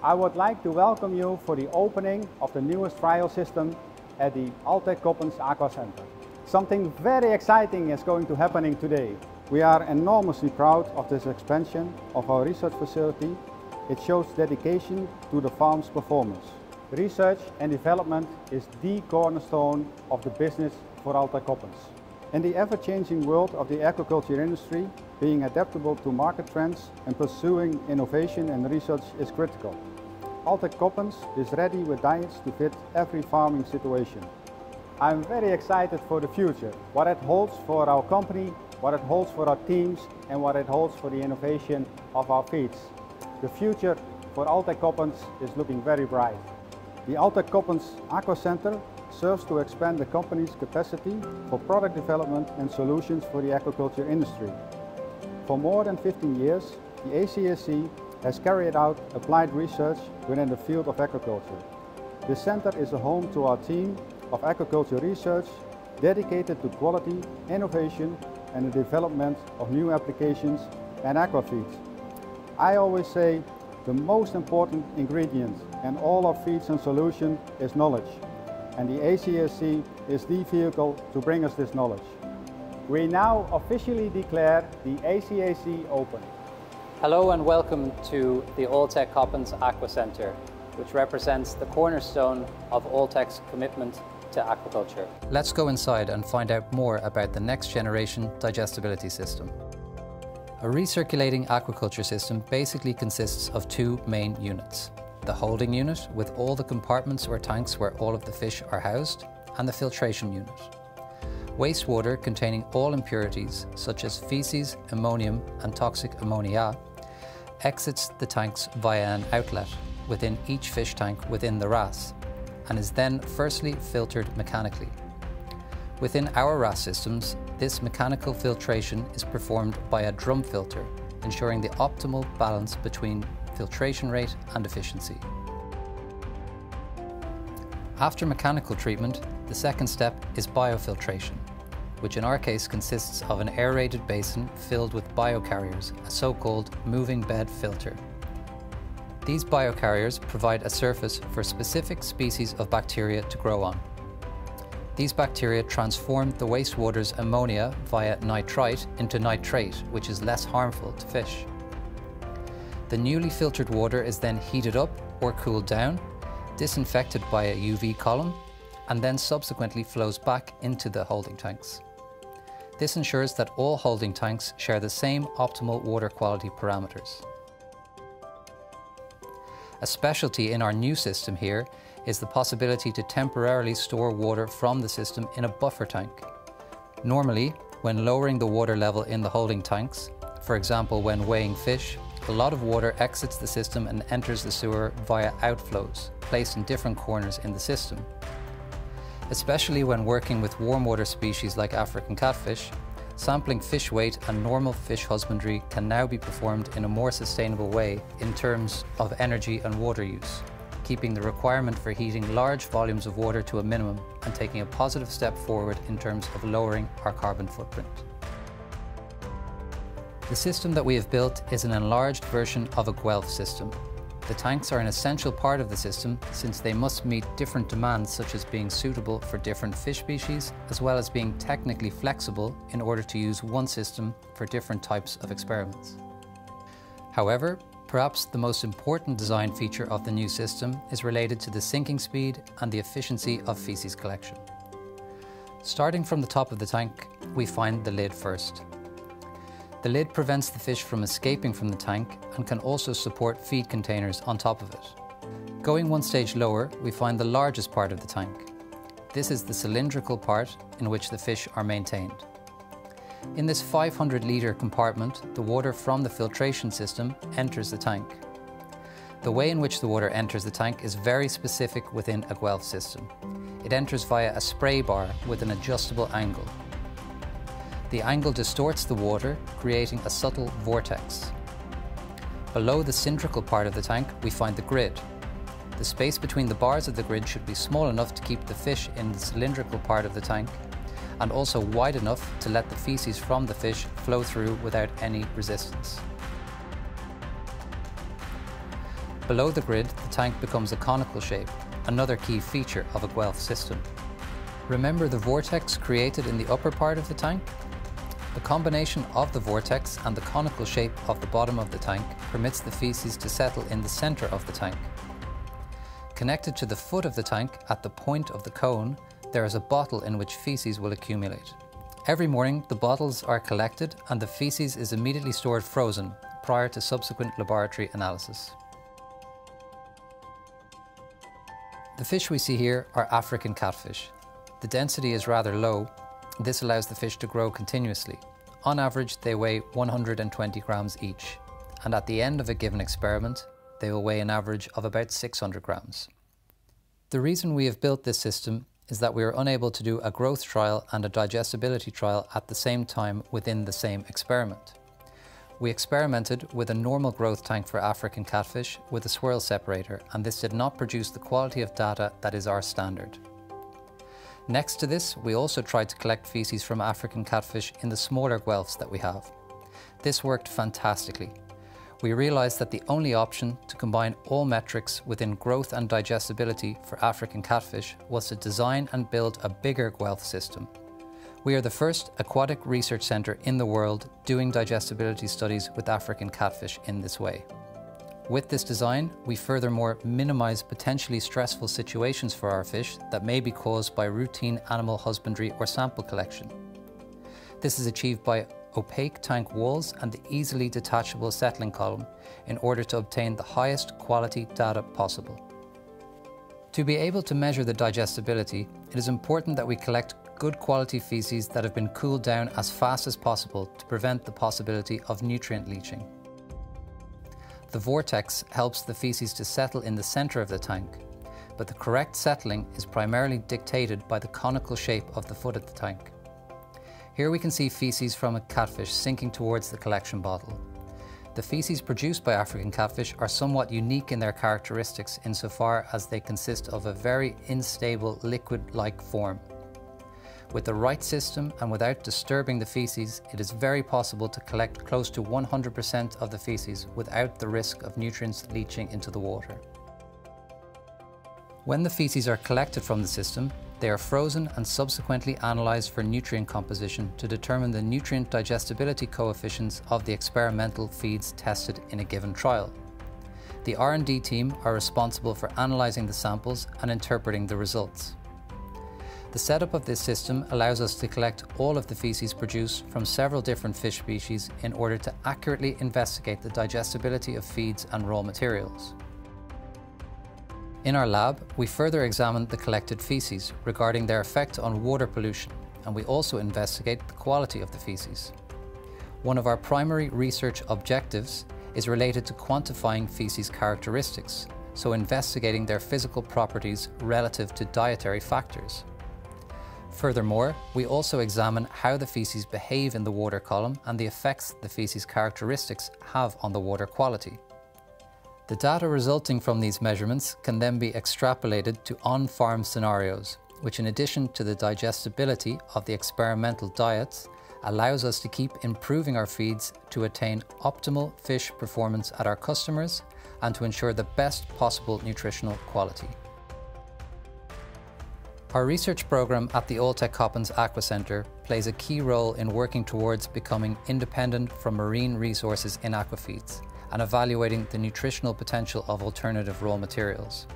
I would like to welcome you for the opening of the newest trial system at the Alltech Coppens Aqua Center. Something very exciting is going to happening today. We are enormously proud of this expansion of our research facility. It shows dedication to the farm's performance. Research and development is the cornerstone of the business for Alltech Coppens. In the ever-changing world of the aquaculture industry, being adaptable to market trends and pursuing innovation and research is critical. Alltech Coppens is ready with diets to fit every farming situation. I'm very excited for the future, what it holds for our company, what it holds for our teams and what it holds for the innovation of our feeds. The future for Alltech Coppens is looking very bright. The Alltech Coppens Aqua Center serves to expand the company's capacity for product development and solutions for the aquaculture industry. For more than 15 years, the ACSC has carried out applied research within the field of aquaculture. The center is a home to our team of aquaculture research dedicated to quality, innovation and the development of new applications and aquafeeds. I always say the most important ingredient in all our feeds and solutions is knowledge and the ACSC is the vehicle to bring us this knowledge. We now officially declare the ACAC open. Hello and welcome to the Alltech Coppens Aqua Centre, which represents the cornerstone of Alltech's commitment to aquaculture. Let's go inside and find out more about the next generation digestibility system. A recirculating aquaculture system basically consists of two main units. The holding unit with all the compartments or tanks where all of the fish are housed, and the filtration unit. Wastewater containing all impurities such as feces, ammonium and toxic ammonia exits the tanks via an outlet within each fish tank within the RAS and is then firstly filtered mechanically. Within our RAS systems, this mechanical filtration is performed by a drum filter, ensuring the optimal balance between filtration rate and efficiency. After mechanical treatment, the second step is biofiltration, which in our case consists of an aerated basin filled with biocarriers, a so-called moving bed filter. These biocarriers provide a surface for specific species of bacteria to grow on. These bacteria transform the wastewater's ammonia via nitrite into nitrate, which is less harmful to fish. The newly filtered water is then heated up or cooled down, disinfected by a UV column, and then subsequently flows back into the holding tanks. This ensures that all holding tanks share the same optimal water quality parameters. A specialty in our new system here is the possibility to temporarily store water from the system in a buffer tank. Normally, when lowering the water level in the holding tanks, for example when weighing fish, a lot of water exits the system and enters the sewer via outflows, placed in different corners in the system. Especially when working with warm water species like African catfish, Sampling fish weight and normal fish husbandry can now be performed in a more sustainable way in terms of energy and water use, keeping the requirement for heating large volumes of water to a minimum and taking a positive step forward in terms of lowering our carbon footprint. The system that we have built is an enlarged version of a Guelph system, the tanks are an essential part of the system since they must meet different demands such as being suitable for different fish species as well as being technically flexible in order to use one system for different types of experiments. However, perhaps the most important design feature of the new system is related to the sinking speed and the efficiency of feces collection. Starting from the top of the tank, we find the lid first. The lid prevents the fish from escaping from the tank and can also support feed containers on top of it. Going one stage lower, we find the largest part of the tank. This is the cylindrical part in which the fish are maintained. In this 500 litre compartment, the water from the filtration system enters the tank. The way in which the water enters the tank is very specific within a Guelph system. It enters via a spray bar with an adjustable angle. The angle distorts the water, creating a subtle vortex. Below the cylindrical part of the tank, we find the grid. The space between the bars of the grid should be small enough to keep the fish in the cylindrical part of the tank and also wide enough to let the feces from the fish flow through without any resistance. Below the grid, the tank becomes a conical shape, another key feature of a Guelph system. Remember the vortex created in the upper part of the tank? The combination of the vortex and the conical shape of the bottom of the tank permits the feces to settle in the centre of the tank. Connected to the foot of the tank at the point of the cone, there is a bottle in which feces will accumulate. Every morning, the bottles are collected and the feces is immediately stored frozen prior to subsequent laboratory analysis. The fish we see here are African catfish. The density is rather low. This allows the fish to grow continuously. On average, they weigh 120 grams each, and at the end of a given experiment, they will weigh an average of about 600 grams. The reason we have built this system is that we are unable to do a growth trial and a digestibility trial at the same time within the same experiment. We experimented with a normal growth tank for African catfish with a swirl separator and this did not produce the quality of data that is our standard. Next to this, we also tried to collect feces from African catfish in the smaller Guelphs that we have. This worked fantastically we realised that the only option to combine all metrics within growth and digestibility for African catfish was to design and build a bigger Guelph system. We are the first aquatic research centre in the world doing digestibility studies with African catfish in this way. With this design, we furthermore minimise potentially stressful situations for our fish that may be caused by routine animal husbandry or sample collection. This is achieved by opaque tank walls and the easily detachable settling column in order to obtain the highest quality data possible. To be able to measure the digestibility, it is important that we collect good quality feces that have been cooled down as fast as possible to prevent the possibility of nutrient leaching. The vortex helps the feces to settle in the centre of the tank, but the correct settling is primarily dictated by the conical shape of the foot of the tank. Here we can see feces from a catfish sinking towards the collection bottle. The feces produced by African catfish are somewhat unique in their characteristics insofar as they consist of a very unstable liquid-like form. With the right system and without disturbing the feces, it is very possible to collect close to 100% of the feces without the risk of nutrients leaching into the water. When the feces are collected from the system, they are frozen and subsequently analysed for nutrient composition to determine the nutrient digestibility coefficients of the experimental feeds tested in a given trial. The R&D team are responsible for analysing the samples and interpreting the results. The setup of this system allows us to collect all of the feces produced from several different fish species in order to accurately investigate the digestibility of feeds and raw materials. In our lab, we further examine the collected feces regarding their effect on water pollution, and we also investigate the quality of the feces. One of our primary research objectives is related to quantifying feces characteristics, so investigating their physical properties relative to dietary factors. Furthermore, we also examine how the feces behave in the water column and the effects the feces characteristics have on the water quality. The data resulting from these measurements can then be extrapolated to on-farm scenarios, which in addition to the digestibility of the experimental diets, allows us to keep improving our feeds to attain optimal fish performance at our customers and to ensure the best possible nutritional quality. Our research program at the Alltech Coppens Aqua Centre plays a key role in working towards becoming independent from marine resources in aquafeeds and evaluating the nutritional potential of alternative raw materials.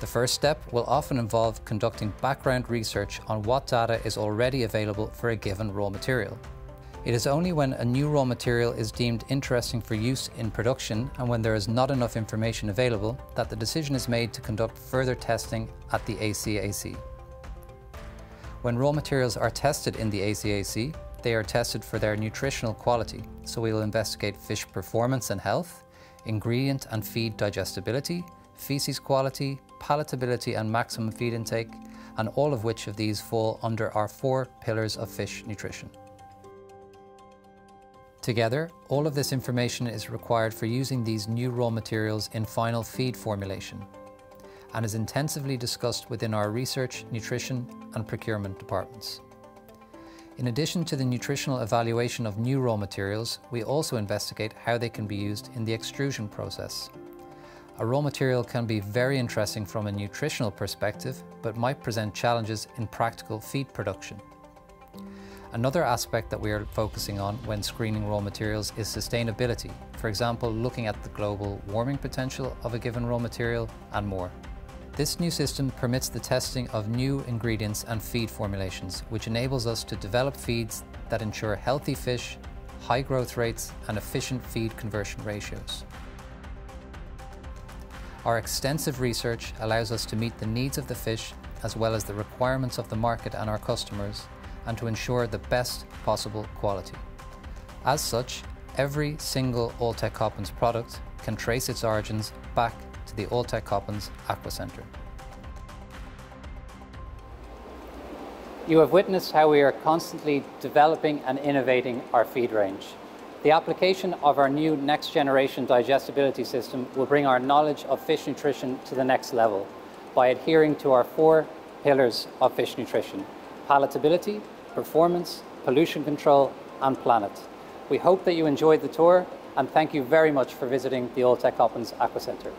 The first step will often involve conducting background research on what data is already available for a given raw material. It is only when a new raw material is deemed interesting for use in production and when there is not enough information available that the decision is made to conduct further testing at the ACAC. When raw materials are tested in the ACAC, they are tested for their nutritional quality, so we will investigate fish performance and health, ingredient and feed digestibility, feces quality, palatability and maximum feed intake, and all of which of these fall under our four pillars of fish nutrition. Together, all of this information is required for using these new raw materials in final feed formulation and is intensively discussed within our research, nutrition and procurement departments. In addition to the nutritional evaluation of new raw materials, we also investigate how they can be used in the extrusion process. A raw material can be very interesting from a nutritional perspective, but might present challenges in practical feed production. Another aspect that we are focusing on when screening raw materials is sustainability, for example looking at the global warming potential of a given raw material and more. This new system permits the testing of new ingredients and feed formulations, which enables us to develop feeds that ensure healthy fish, high growth rates and efficient feed conversion ratios. Our extensive research allows us to meet the needs of the fish as well as the requirements of the market and our customers and to ensure the best possible quality. As such, every single Alltech Coppens product can trace its origins back to the Alltech Coppens Aqua Centre. You have witnessed how we are constantly developing and innovating our feed range. The application of our new next generation digestibility system will bring our knowledge of fish nutrition to the next level by adhering to our four pillars of fish nutrition palatability, performance, pollution control, and planet. We hope that you enjoyed the tour and thank you very much for visiting the Alltech Coppens Aqua Centre.